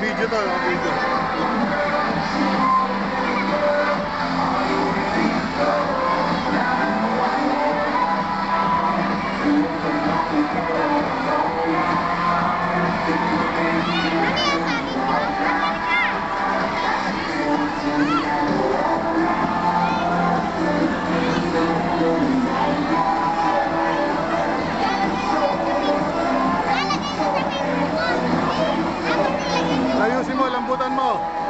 बीजे तो बीजे Hamburg dann Mo.